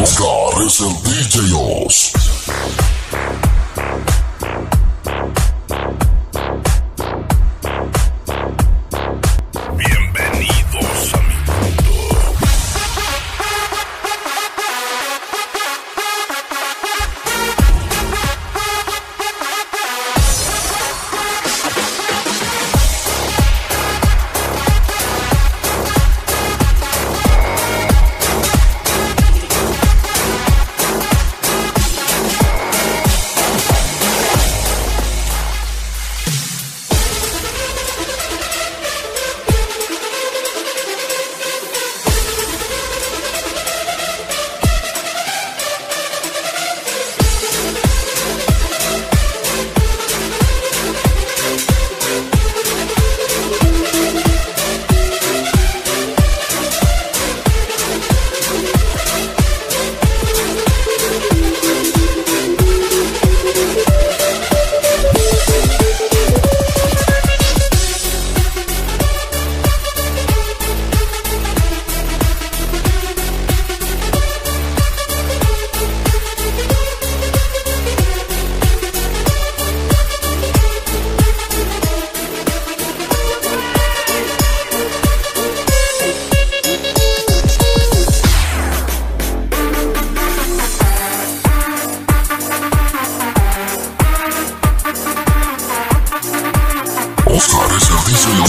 Oscar es el DJ Oz.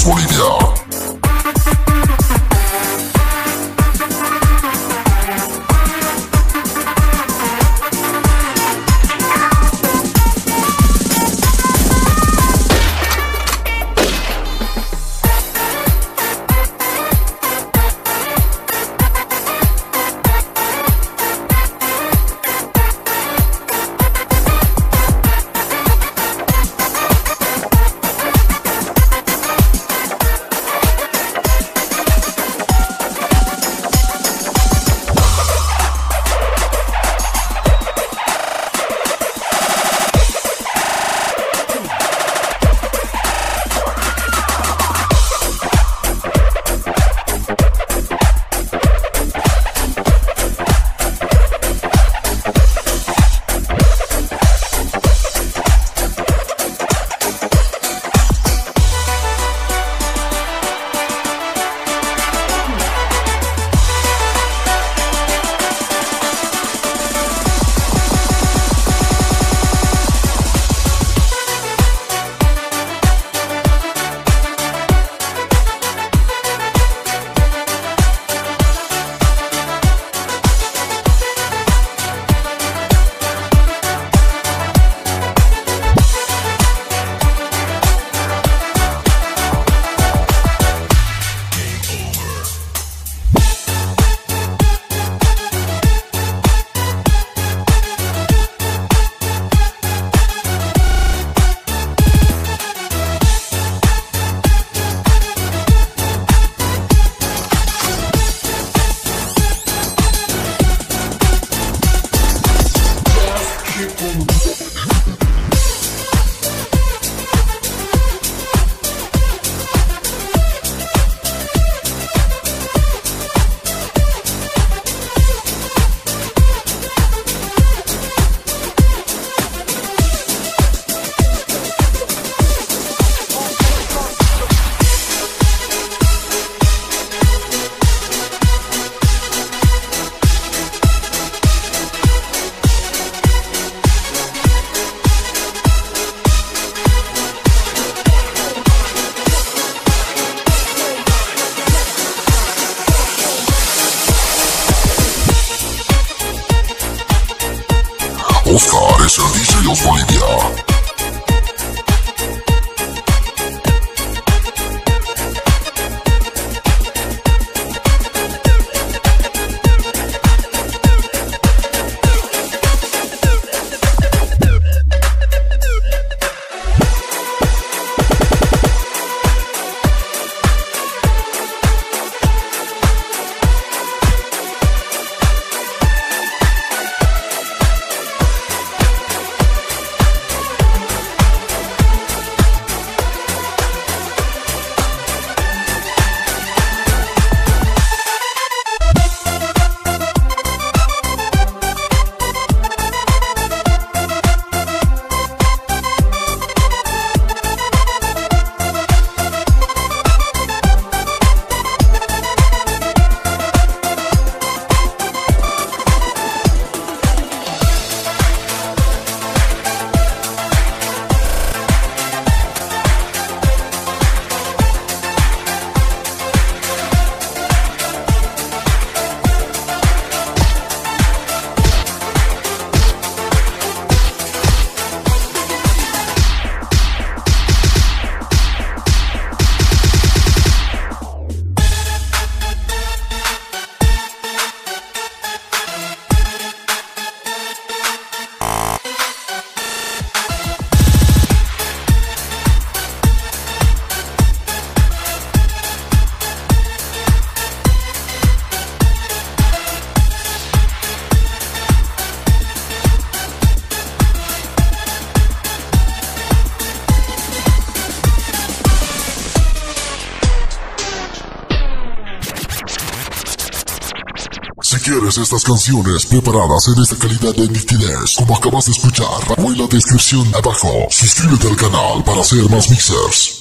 Bolivia. Oscar es el DJ Oz Bolivia. Si quieres estas canciones preparadas en esta calidad de nitidez, como acabas de escuchar, o en la descripción abajo, suscríbete al canal para hacer más mixers.